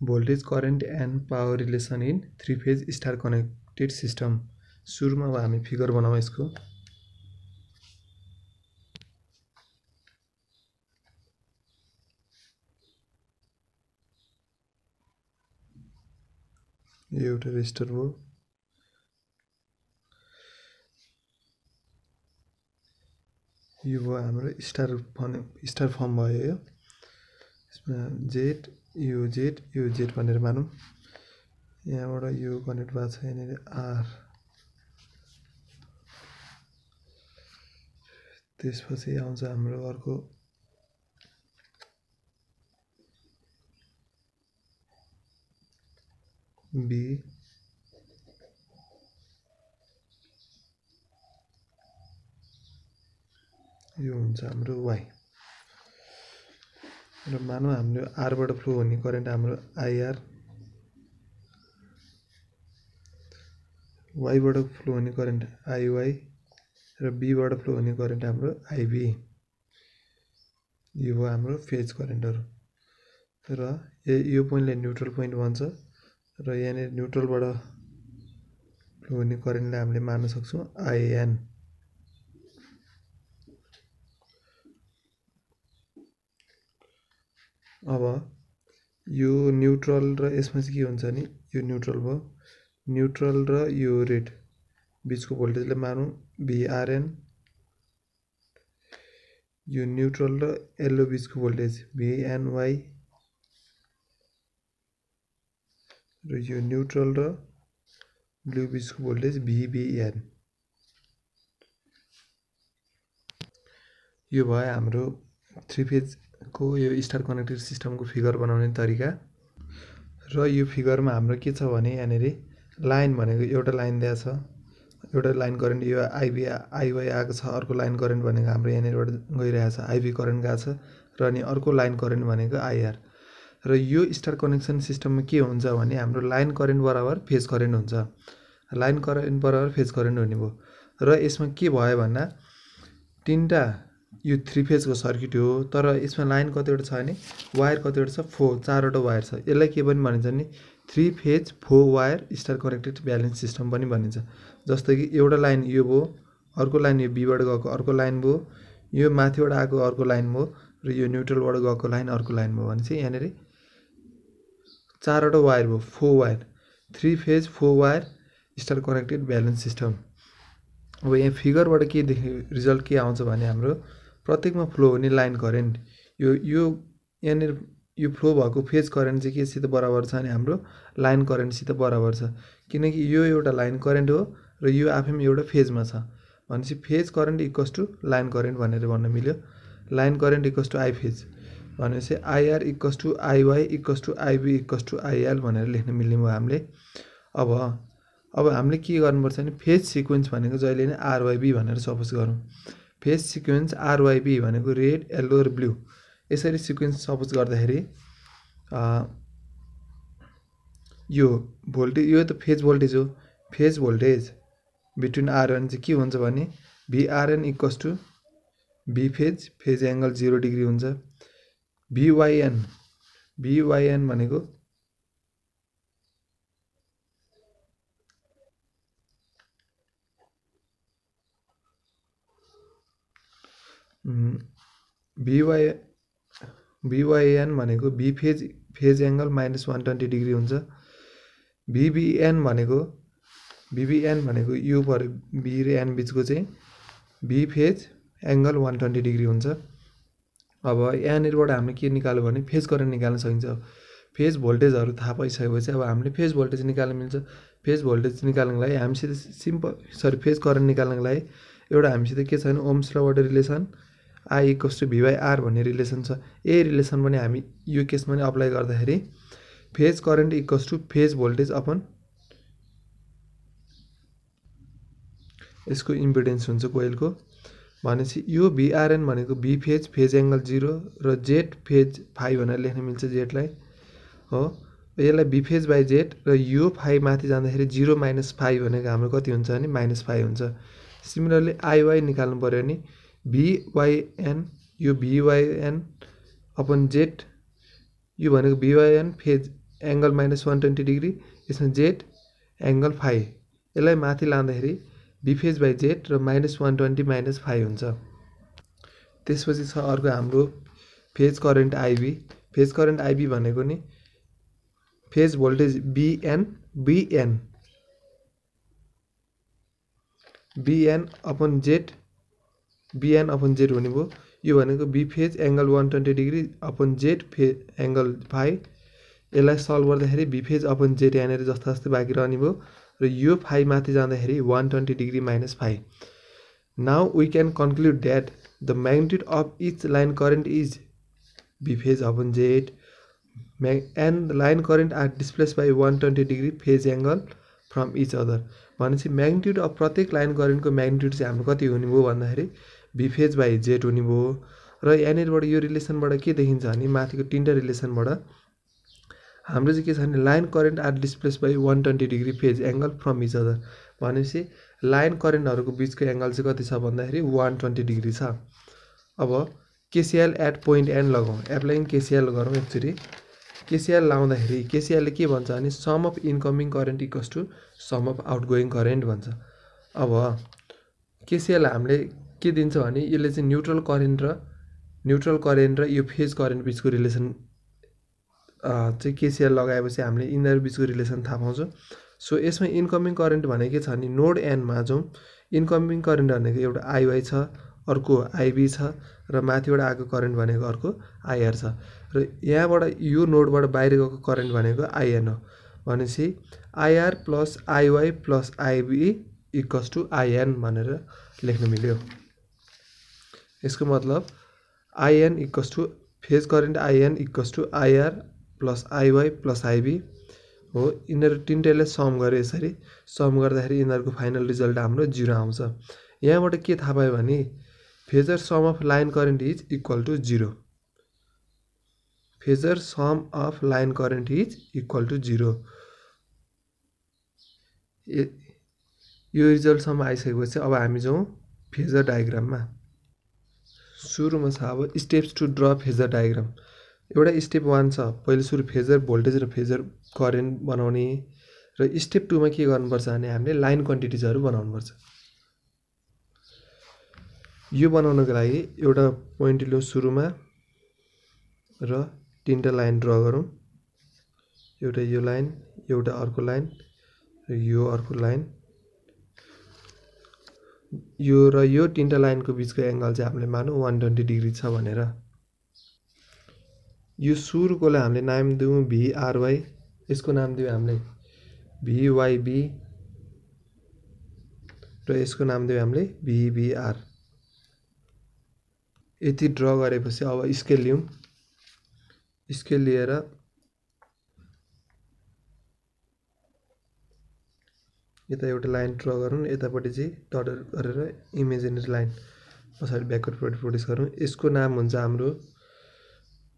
Voltage current and power relation in three phase star connected system सुरुमा अब हामी figure बनाउँ यसको यो एउटा रेजिस्टर हो यो हाम्रो स्टार फर्म स्टार फर्म भयो यो। यसमा जेड यो जेड भनेर मानौँ। यहाँबाट यो कनेक्ट भएको छ यहाँनिर आर त्यसपछि आउँछ हाम्रो अर्को। बी यो हुन्छ हाम्रो वाइ र मानौँ हाम्रो आरबाट फ्लो हुने करेन्ट हाम्रो आइआर वाइबाट फ्लो हुने करेन्ट आइवाई र बीबाट फ्लो हुने करेन्ट हाम्रो आइबी यो हो हाम्रो फेज करेन्टहरू र यो पोइन्टले न्युट्रल पोइन्ट भन्छ र यहाँनिर न्युट्रलबाट फ्लो हुने करेन्टलाई हामीले मान्न सक्छौँ आइएन अब यो न्युट्रल र यसमा चाहिँ के हुन्छ भने यो न्युट्रल भयो। न्युट्रल र यो रेड बिचको भोल्टेजलाई मानौँ भिआरएन यो न्युट्रल र येल्लो बिचको भोल्टेज भिएनवाई र यो न्युट्रल र ब्लु बिचको भोल्टेज भिबिएन यो भयो हाम्रो थ्री फ़ेज़ को यो स्टार कनेक्टेड सिस्टमको फिगर बनाउने तरिका? र यो फिगरमा हाम्रो के छ भने यहाँनिर लाइन भनेको एउटा लाइन दिएको छ। एउटा लाइन करेन्ट यो आइबी आइवाई आएको छ। अर्को लाइन करेन्ट भनेको हाम्रो यहाँनिरबाट गइरहेको छ। आइबी करेन्ट गएको छ। र अनि अर्को लाइन करेन्ट भनेको आइआर। र यो स्टार कनेक्सन सिस्टममा के हुन्छ भने हाम्रो लाइन करेन्ट बराबर फेज करेन्ट हुन्छ। लाइन करेन्ट बराबर फेज करेन्ट हुने भयो। र यसमा के भयो भन्दा तिनवटा यो थ्री फेजको सर्किट हो तर यसमा लाइन कतिवटा छ भने वायर कतिवटा छ? फोर चारवटा वायर छ। यसलाई के पनि भनिन्छ भने three phase four wire star connected balance system पनि भनिन्छ। जस्तो कि एउटा लाइन यो भयो अर्को लाइन यो बीबाट गएको अर्को लाइन भयो यो माथिबाट आएको अर्को लाइन भयो र यो न्युट्रलबाट गएको लाइन अर्को लाइन भयो भने चाहिँ यहाँनिर चारवटा वायर भयो four wire three phase four wire star connected balance system अब यहाँ फिगरबाट के देख्ने रिजल्ट के आउँछ भने हाम्रो प्रत्येकमा फ्लो हुने लाइन करेन्ट यो यो यहाँनिर यो फ्लो भएको फेज करेन्ट चाहिँ केसित बराबर छ भने हाम्रो लाइन करेन्टसित बराबर छ। किनकि यो एउटा लाइन करेन्ट हो र यो आफैमा एउटा फेजमा छ। भनेपछि phase current equals to line current भनेर भन्न मिल्यो। Line current equals to I phase भनेपछि IR equals to IY equals to IB equals to IL भनेर लेख्न मिल्ने भयो हामीले। अब अब हामीले के गर्नुपर्छ भने फेज सिक्वेन्स भनेको जहिले नै आरवाइबी भनेर सपोज गरौँ। Phase sequence RYB red yellow र ब्लू यसरी सिक्वेन्स सपोज़ यो भोल्टेज यो त फ़ेज़ भोल्टेज हो। फ़ेज़ भोल्टेज बिट्विन आरएन चाहिँ के हुन्छ भने VRN equals to V phase phase angle zero degree हुन्छ। भिवाइएन भिवाइएन भिवाई भिवाइएन भनेको V phase phase angle minus one twenty degree हुन्छ। भिबिएन भनेको भिबिएन भनेको यु पर बी र एन बिचको चाहिँ V phase angle one twenty degree हुन्छ। अब यहाँनिरबाट हामीले के निकाल्यो भने फेज करेन्ट निकाल्न सकिन्छ। फेज भोल्टेजहरू थाहा पाइसकेपछि अब हामीले फेज भोल्टेज निकाल्न मिल्छ। फेज भोल्टेज निकाल्नको लागि हामीसित सिम्पल सरी फेज करेन्ट निकाल्नको लागि एउटा हामीसित के छ भने ओम्स र relation I equals to V by R भन्ने रिलेसन छ। यही रिलेसन पनि हामी यो केसमा पनि अप्लाई गर्दाखेरि phase current equals to phase voltage upon यसको इम्पिडेन्स हुन्छ कोइलको। भनेपछि यो भिआरएन भनेको V phase phase angle zero र जेड फेज फाइभ भनेर लेख्न मिल्छ जेडलाई हो। यसलाई बी फेज बाई जेड र यो फाइभ माथि जाँदाखेरि जिरो माइनस फाइभ भनेको हाम्रो कति हुन्छ भने माइनस फाइभ हुन्छ। सिमिलरली आइवाई निकाल्नु पऱ्यो भने भिवाइएन यो भिवाइएन अपन जेड यो भनेको VYN phase angle minus one twenty degree यसमा जेड फाइभ यसलाई माथि लाँदाखेरि बिफेज बाई जेड र माइनस वान ट्वेन्टी माइनस हुन्छ। त्यसपछि छ अर्को हाम्रो phase current IB phase current IB नि phase voltage VBN VBN VBN upon Z VBN upon Z हुने भयो यो भनेको V phase angle one twenty degree upon Z phase angle phi यसलाई सल्भ गर्दाखेरि बी फेज अपन जेड यहाँनिर जस्तो जस्तै बाँकी रहने भयो र यो फाइभ माथि जाँदाखेरि one twenty degree minus five now we can conclude that the magnitude of each line current is V phase upon Z म्या and line current are displace by one twenty degree phase angle from each other भनेपछि magnitude of प्रत्येक line करेन्टको magnitude चाहिँ हाम्रो कति हुने भयो भन्दाखेरि बिफेज बाई जेड हुने भयो र यहाँनिरबाट यो रिलेसनबाट के देखिन्छ भने माथिको तिनवटा रिलेसनबाट हाम्रो चाहिँ के छ भने line current are displace by one twenty degree phase angle from each other भनेपछि लाइन करेन्टहरूको बिचको एङ्गल चाहिँ कति छ भन्दाखेरि वान ट्वेन्टी डिग्री छ। अब केसिएल एट पोइन्ट एन लगाउँ। एप्लाइङ केसिएल गरौँ एकचोटि। केसिएल लाउँदाखेरि केसिएलले के भन्छ भने sum of incoming current equals to sum of outgoing current भन्छ। अब केसिएल हामीले के दिन्छ भने यसले चाहिँ न्युट्रल करेन्ट र न्युट्रल करेन्ट र यो फेज करेन्ट बिचको रिलेसन चाहिँ केसिएल लगाएपछि हामीले यिनीहरू बिचको रिलेसन थाहा पाउँछौँ। सो यसमा इन्कमिङ करेन्ट भनेको के छ भने नोड एनमा जाउँ। इन्कमिङ करेन्ट भनेको एउटा आइवाई छ अर्को आइबी छ र माथिबाट आएको करेन्ट भनेको अर्को आइआर छ। र यहाँबाट यो नोडबाट बाहिर गएको करेन्ट भनेको आइएन हो। भनेपछि IR plus IY plus IB equals to IN भनेर लेख्न मिल्यो। यसको मतलब IN equals to phase current IN equals to IR plus IY plus IB हो। यिनीहरू तिनटैले सम गऱ्यो यसरी। सम गर्दाखेरि यिनीहरूको फाइनल रिजल्ट हाम्रो जिरो आउँछ। यहाँबाट के थाहा पायो भने phasor sum of line current is equal to zero phasor sum of line current is equal to zero यो रिजल्टसम्म आइसकेपछि अब हामी जाउँ फेजर डायग्राममा सुरुमा छ अब steps to draw phasor diagram एउटा स्टेप वान छ पहिले सुरु फेजर भोल्टेज र फेजर करेन्ट बनाउने र स्टेप टूमा के गर्नुपर्छ भने हामीले लाइन क्वान्टिटिजहरू बनाउनुपर्छ। यो बनाउनको लागि एउटा पोइन्ट लिउँ सुरुमा र तिनवटा लाइन ड्र गरौँ। एउटा यो लाइन एउटा अर्को लाइन र यो अर्को लाइन यो र यो तिनवटा लाइनको बिचको एङ्गल चाहिँ हामीले मानौँ वान ट्वेन्टी डिग्री छ भनेर। यो सुरुकोलाई हामीले नाम दिउँ भिआरवाई यसको नाम दिउँ हामीले भिवाइबी र यसको नाम दिउँ हामीले भिबिआर यति ड्र गरेपछि अब स्केल लिउँ। स्केल लिएर यता एउटा लाइन ड्र गरौँ यतापट्टि चाहिँ डट गरेर इमेजिनेरी लाइन पछाडि ब्याकवर्डपट्टि प्रोड्युस गरौँ। यसको नाम हुन्छ हाम्रो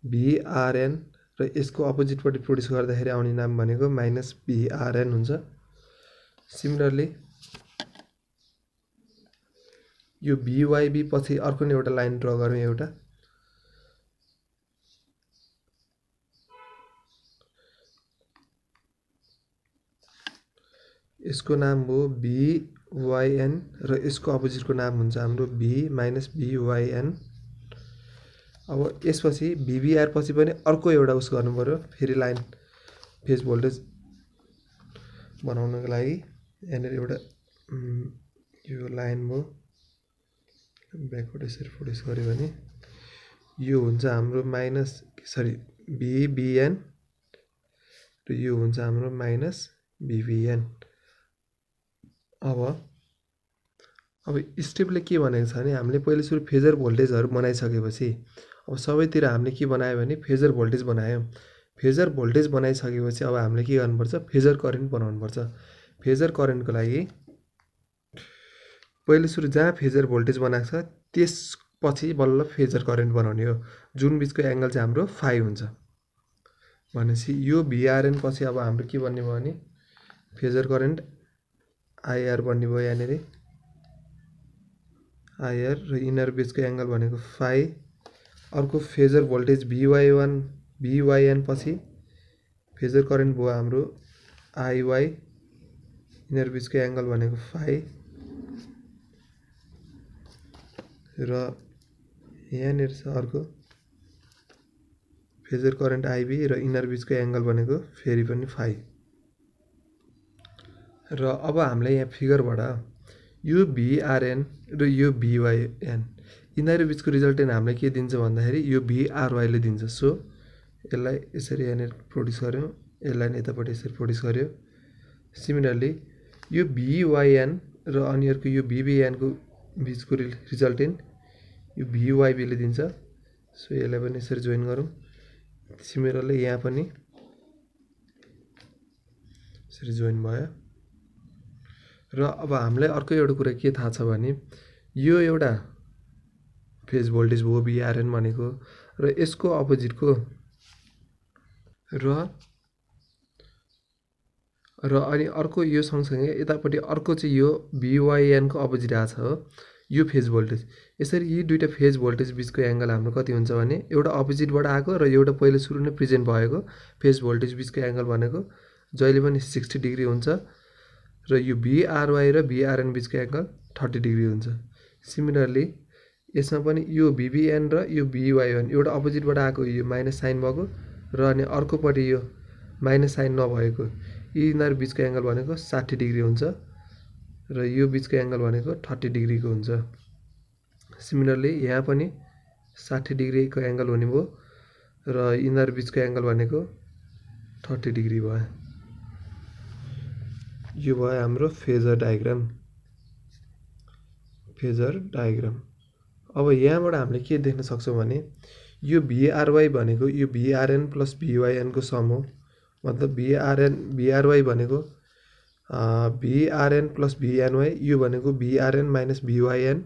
भिआरएन र यसको अपोजिटपट्टि प्रोड्युस गर्दाखेरि आउने नाम भनेको माइनस भिआरएन हुन्छ। सिमिलरली यो भिवाइबी पछि अर्को नै एउटा लाइन ड्र गरौँ एउटा। यसको नाम हो भिवाइएन र यसको अपोजिटको नाम हुन्छ हाम्रो भी माइनस भिवाइएन अब यसपछि भिबिआर पछि पनि अर्को एउटा उस गर्नु पऱ्यो फेरि लाइन फेज भोल्टेज बनाउनको लागि। यहाँनिर एउटा यो लाइन भयो ब्याकवर्ड यसरी फोर्टिस गऱ्यो भने यो हुन्छ हाम्रो माइनस सरी भिबिएन र यो हुन्छ हाम्रो माइनस भिबिएन अब अब स्टेपले के भनेको छ भने हामीले पहिले सुरु फेजर भोल्टेजहरू बनाइसकेपछि अब सबैतिर हामीले के बनायो भने फेजर भोल्टेज बनायो। फेजर भोल्टेज बनाइसकेपछि अब हामीले के गर्नुपर्छ? फेजर करेन्ट बनाउनुपर्छ। फेजर करेन्टको लागि पहिले सुरु जहाँ फेजर भोल्टेज बनाएको छ त्यसपछि बल्ल फेजर करेन्ट बनाउने हो। जुन बिचको एङ्गल चाहिँ हाम्रो फाइभ हुन्छ। भनेपछि यो भिआरएन पछि अब हाम्रो के भन्ने भयो भने फेजर करेन्ट आइआर बन्ने भयो यहाँनिर। आइआर र इनर बिचको एङ्गल भनेको फाइभ अर्को phasor voltage VY one VYN पछि फेजर करेन्ट भयो हाम्रो आइवाई यिनीहरू बिचको एङ्गल भनेको फाइ र यहाँनिर छ अर्को फेजर करेन्ट आइबी र यिनीहरू बिचको एङ्गल भनेको फेरि पनि फाइ र अब हामीलाई यहाँ फिगरबाट यो भिआरएन र यो भिवाइएन यिनीहरू बिचको रिजल्टेन्ट हामीलाई के दिन्छ भन्दाखेरि यो भिआरवाईले दिन्छ। सो यसलाई यसरी यहाँनिर प्रड्युस गऱ्यौँ यसलाई यतापट्टि यसरी प्रड्युस गऱ्यो सिमिलरली यो भिवाइएन र अनि अर्को यो भिबिएनको बिचको रिजल्टेन्ट यो भिवाइबीले दिन्छ। सो यसलाई पनि यसरी जोइन गरौँ। सिमिलरली यहाँ पनि यसरी जोइन भयो। र अब हामीलाई अर्को एउटा कुरा के थाहा छ भने यो एउटा फेज भोल्टेज भयो बिआरएन भनेको र यसको अपोजिटको र र अनि अर्को यो सँगसँगै यतापट्टि अर्को चाहिँ यो भिवाइएनको अपोजिट आएको छ हो यो फेज भोल्टेज। यसरी यी दुइटा फेज भोल्टेज बिचको एङ्गल हाम्रो कति हुन्छ भने एउटा अपोजिटबाट आएको र एउटा पहिला सुरु नै प्रेजेन्ट भएको फेज भोल्टेज बिचको एङ्गल भनेको जहिले पनि सिक्सटी डिग्री हुन्छ। र यो भिआरवाई र भिआरएन बिचको एङ्गल थर्टी डिग्री हुन्छ। सिमिलरली यसमा पनि यो भिबिएन र यो भिवाइएन एउटा अपोजिटबाट आएको यो माइनस साइन भएको र अनि अर्कोपट्टि यो माइनस साइन नभएको यिनीहरू बिचको एङ्गल भनेको साठी डिग्री हुन्छ र यो बिचको एङ्गल भनेको थर्टी डिग्रीको हुन्छ। सिमिलरली यहाँ पनि साठी डिग्रीको एङ्गल हुने भयो र यिनीहरू बिचको एङ्गल भनेको थर्टी डिग्री भयो। यो भयो हाम्रो फेजर डायग्राम। Phasor diagram. अब यहाँबाट हामीले के देख्न सक्छौँ भने यो भिआरवाई भनेको यो भिआरएन प्लस भिवाइएनको सम हो। मतलब भिआरएन भिआरवाई भनेको भिआरएन प्लस भिएनवाई यो भनेको भिआरएन माइनस भिवाइएन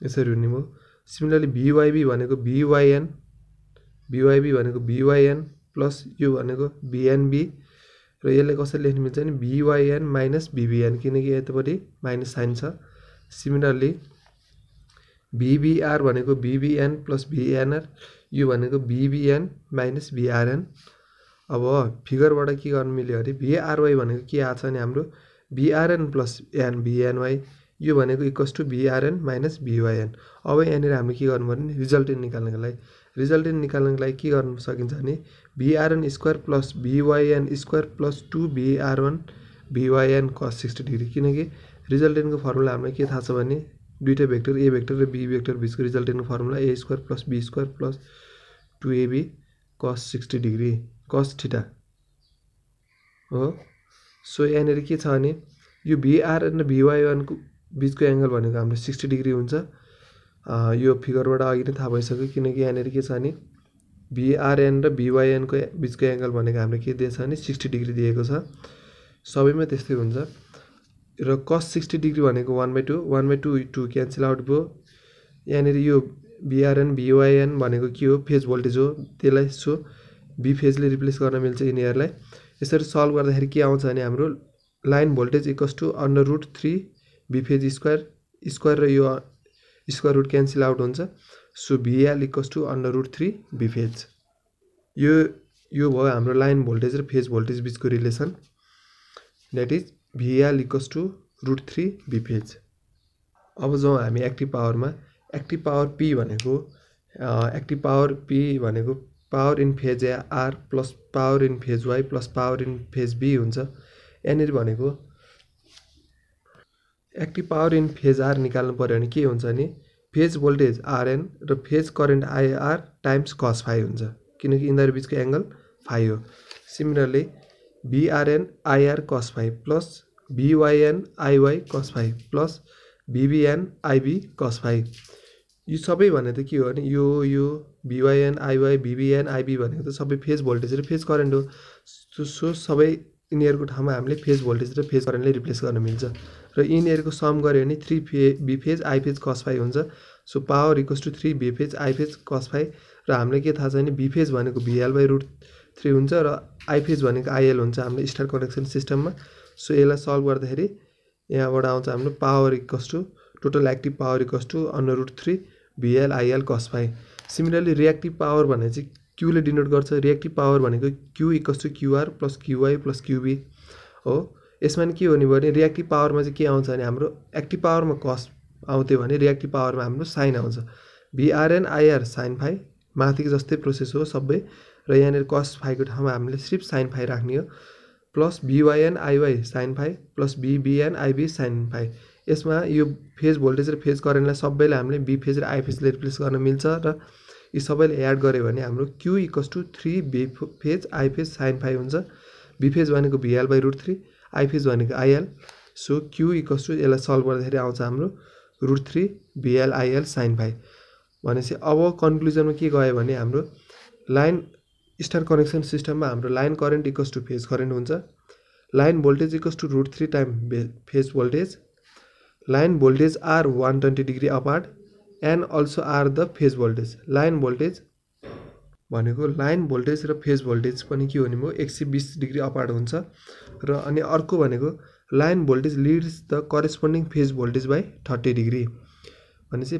यसरी हुने भयो सिमिलरली भिवाइबी भनेको भिवाइएन भिवाइबी भनेको भिवाइएन प्लस यो भनेको भिएनबी र यसलाई कसरी लेख्नु मिल्छ भने भिवाइएन माइनस भिबिएन किनकि यतापट्टि माइनस साइन छ सिमिलरली भिबिआर भनेको भिबिएन प्लस भिएनआर यो भनेको भिबिएन माइनस भिआरएन अब फिगरबाट के गर्नु मिल्यो भने भिआरवाई भनेको के आएको छ भने हाम्रो भिआरएन प्लस एन भिएनवाई यो भनेको equals to VRN minus VYN अब यहाँनिर हामीले के गर्नु पर्ने रिजल्टेन्ट निकाल्नको लागि रिजल्टेन्ट निकाल्नको लागि के गर्नु सकिन्छ भने VRN square plus VYN square plus two one VYN cos sixty degree किनकि रिजल्टेन्टको फर्मुला हामीलाई के थाहा छ भने दुइटा भेक्टर ए भेक्टर र बी भेक्टर बिचको रिजल्टेन्टको formula A square plus B square plus two AB cos sixty degree cos theta हो? सो यहाँनिर के छ भने यो भिआरएन र भिवाइवानको बिचको एङ्गल भनेको हाम्रो सिक्सटी डिग्री हुन्छ। यो फिगरबाट अघि नै थाहा भइसक्यो किनकि यहाँनिर के छ भने भिआरएन र भिवाइएनको बिचको एङ्गल भनेको हाम्रो के दिएछ भने सिक्सटी डिग्री दिएको छ। सबैमा त्यस्तै हुन्छ। र कस सिक्सटी डिग्री भनेको one by two one by two two cancel out भयो। यहाँनिर यो भिआरएन भिवाइएन भनेको के हो? फेज भोल्टेज हो। त्यसलाई सो बी फेजले रिप्लेस गर्न मिल्छ यिनीहरूलाई। यसरी सल्भ गर्दाखेरि के आउँछ भने हाम्रो line voltage equals to under root three V phase square square र यो स्क्वायर रुट क्यान्सल आउट हुन्छ. So VL equals to under root three V phase यो यो भयो हाम्रो लाइन भोल्टेज र फेज भोल्टेज बिचको relation that is VL equals to root three V phase अब जाउँ हामी एक्टिभ पावरमा एक्टिभ पावर पी भनेको एक्टिभ पावर पी भनेको power in phase R plus power in phase Y plus power in phase B हुन्छ. यहाँनिर भनेको active power in phase R निकाल्नु पऱ्यो भने के हुन्छ भने फेज भोल्टेज आरएन र phase current IR times cos five हुन्छ। किनकि यिनीहरू बिचको एङ्गल फाइभ हो। Similarly VRN IR cos phi plus VYN IY cos five plus VBN IB cos five यो सबै भनेको त के हो भने यो यो भिवाइएन आइवाई भिबिएन आइबी भनेको त सबै फेज भोल्टेज र फेज करेन्ट हो। सो सबै यिनीहरूको ठाउँमा हामीले फेज भोल्टेज र फेज करेन्टले रिप्लेस गर्न मिल्छ। र यिनीहरूको सम गऱ्यो भने three phase V phase I phase cos phi हुन्छ। So power equals to three V phase I phase cos phi र हामीलाई के थाहा छ भने बी फेज भनेको भिएल बाई रुट थ्री हुन्छ र आई फेज भनेको आइएल हुन्छ हाम्रो स्टार कनेक्सन सिस्टममा सो यसलाई सल्भ गर्दाखेरि यहाँबाट आउँछ हाम्रो power equals to total active power equals to under root three VL IL cos phi similarly reactive power भने चाहिँ क्यूले डिनोट गर्छ। रियाक्टिभ पावर भनेको Q equals to QR plus QY plus QB हो। यसमा के हुने भने रियाक्टिभ पावरमा चाहिँ के आउँछ भने हाम्रो एक्टिभ पावरमा कस आउँथ्यो भने रियाक्टिभ पावरमा हाम्रो साइन आउँछ। भिआरएन आइआर साइन फाइ माथिको जस्तै प्रोसेस हो सबै र यहाँनिर कस फाइको ठाउँमा हामीले सिर्फ साइन फाइ राख्ने हो। Plus VYN IY sine phi plus VBN IB sine phi यसमा यो फेज भोल्टेज र फेज करेन्टलाई सबैलाई हामीले बी फेज र आई फेजले रिप्लेस गर्न मिल्छ र यी सबैले एड गऱ्यो भने हाम्रो Q equals to three V phase I phase sine phi हुन्छ। बी फेज भनेको VL by root three I phase भनेको IL so Q equals to यसलाई सल्भ गर्दाखेरि आउँछ हाम्रो. Root three VL IL sine phi भनेपछि अब कन्क्लुजनमा के गयो भने हाम्रो लाइन स्टार कनेक्सन सिस्टममा हाम्रो line current equals to phase current हुन्छ। Line voltage equals to root three time phase voltage line voltage are one twenty degree apart and also are the phase voltage line voltage भनेको line voltage र phase voltage पनि के हुने भयो एक सय बिस डिग्री अपार्ट हुन्छ। र अनि अर्को भनेको line voltage leads the corresponding phase voltage by thirty degree. भनेपछि